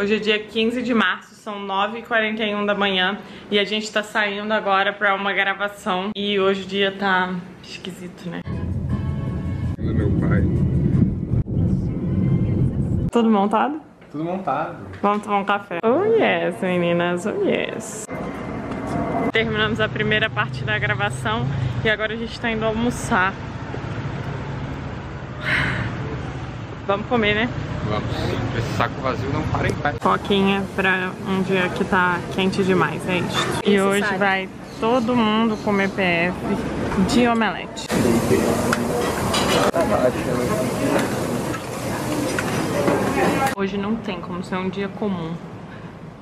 Hoje é dia 15 de março, são 9h41 da manhã e a gente tá saindo agora pra uma gravação e hoje o dia tá esquisito, né? Do meu pai. Tudo montado? Tudo montado. Vamos tomar um café. Oh yes, meninas, oh yes. Terminamos a primeira parte da gravação e agora a gente tá indo almoçar. Vamos comer, né? Vamos. Esse saco vazio não para em pé. Coquinha pra um dia que tá quente demais, é isso. E hoje vai todo mundo comer PF de omelete. Hoje não tem como ser um dia comum.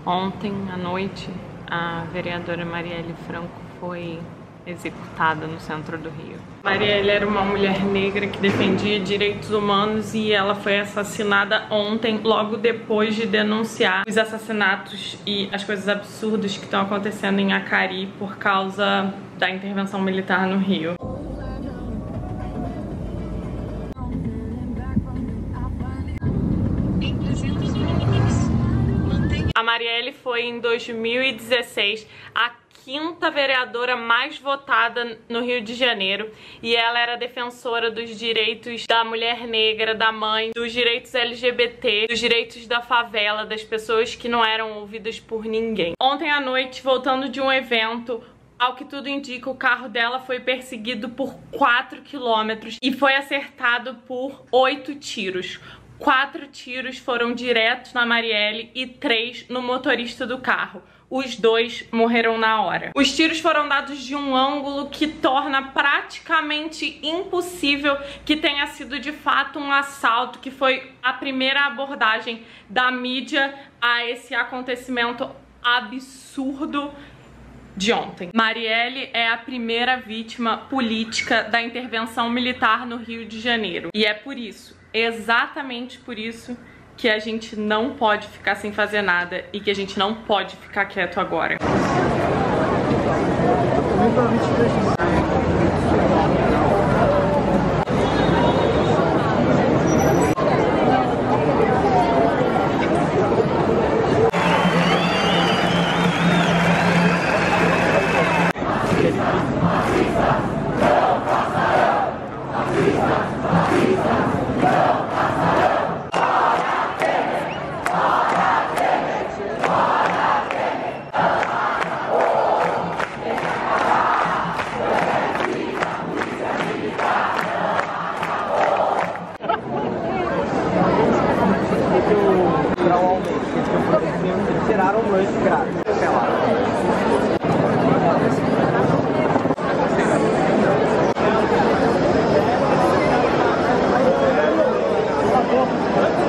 Ontem à noite, a vereadora Marielle Franco foi executada no centro do Rio. Marielle era uma mulher negra que defendia direitos humanos e ela foi assassinada ontem, logo depois de denunciar os assassinatos e as coisas absurdas que estão acontecendo em Acari por causa da intervenção militar no Rio. A Marielle foi em 2016 a quinta vereadora mais votada no Rio de Janeiro e ela era defensora dos direitos da mulher negra, da mãe, dos direitos LGBT, dos direitos da favela, das pessoas que não eram ouvidas por ninguém. Ontem à noite, voltando de um evento, ao que tudo indica, o carro dela foi perseguido por 4 quilômetros e foi acertado por 8 tiros. Quatro tiros foram diretos na Marielle e três no motorista do carro. Os dois morreram na hora. Os tiros foram dados de um ângulo que torna praticamente impossível que tenha sido de fato um assalto, que foi a primeira abordagem da mídia a esse acontecimento absurdo de ontem. Marielle é a primeira vítima política da intervenção militar no Rio de Janeiro. E é por isso, exatamente por isso, que a gente não pode ficar sem fazer nada e que a gente não pode ficar quieto agora. What?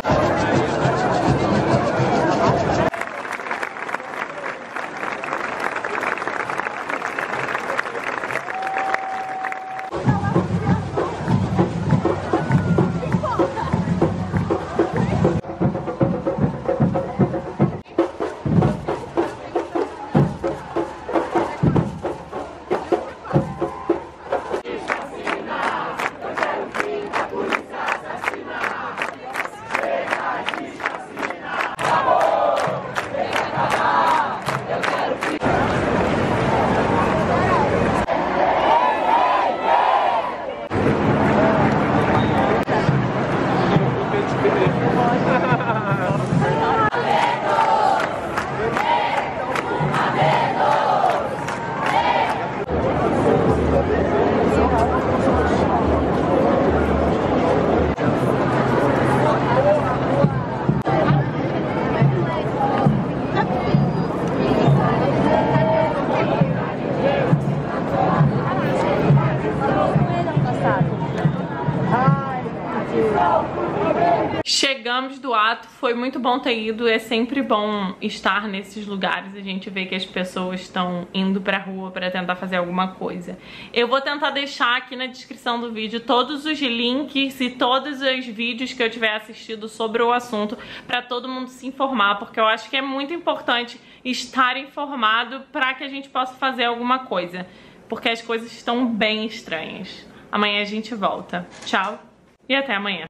Chegamos do ato, foi muito bom ter ido, é sempre bom estar nesses lugares, a gente vê que as pessoas estão indo pra rua pra tentar fazer alguma coisa. Eu vou tentar deixar aqui na descrição do vídeo todos os links e todos os vídeos que eu tiver assistido sobre o assunto pra todo mundo se informar, porque eu acho que é muito importante estar informado pra que a gente possa fazer alguma coisa, porque as coisas estão bem estranhas. Amanhã a gente volta. Tchau e até amanhã.